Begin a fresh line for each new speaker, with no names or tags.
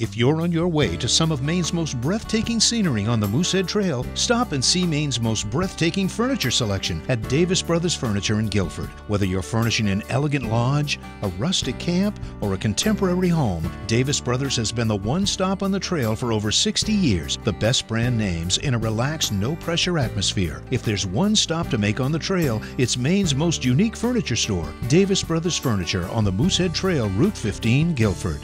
If you're on your way to some of Maine's most breathtaking scenery on the Moosehead Trail, stop and see Maine's most breathtaking furniture selection at Davis Brothers Furniture in Guilford. Whether you're furnishing an elegant lodge, a rustic camp, or a contemporary home, Davis Brothers has been the one stop on the trail for over 60 years. The best brand names in a relaxed, no pressure atmosphere. If there's one stop to make on the trail, it's Maine's most unique furniture store, Davis Brothers Furniture on the Moosehead Trail, Route 15, Guilford.